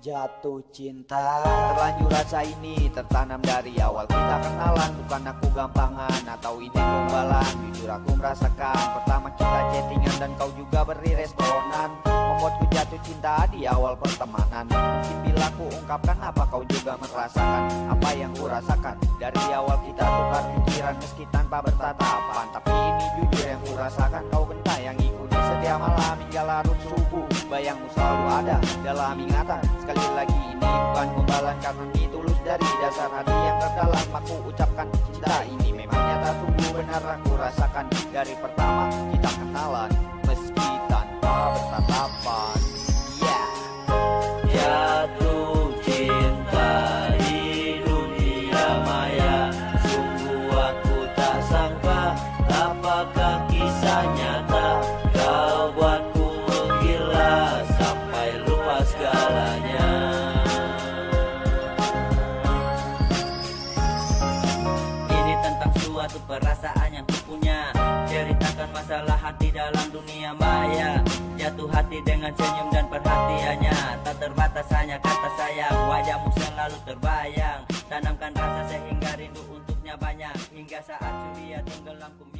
Jatuh cinta. Terlanjur rasa ini tertanam dari awal kita kenalan. Bukan aku gampangan atau ini gombalan Jujur aku merasakan Pertama kita chattingan dan kau juga beri responan. Membuatku jatuh cinta di awal pertemanan. Mungkin bila ku ungkapkan apa kau juga merasakan? Apa yang ku rasakan? Dari awal kita tukar pikiran meski tanpa bertatapan Tapi ini jujur yang ku rasakan ikuti setia malam hingga larut subuh Bayangmu selalu ada dalam ingatan. Sekali lagi ini bukan gombalan karena tulus dari dasar hati yang terdalam. Aku ucapkan cinta ini memang nyata sungguh benar aku rasakan. Dari pertama kita kenalan meski tanpa bertatapan. Yeah. Jatuh cinta di dunia maya Sungguh aku tak sangka apakah suatu perasaan yang kupunya. Ceritakan masalah hati dalam dunia maya. Jatuh hati dengan senyum dan perhatiannya. Tak terbatas hanya kata sayang. Wajahmu selalu terbayang. Tanamkan rasa sehingga rindu untuknya banyak. Hingga saat surya tenggelam ku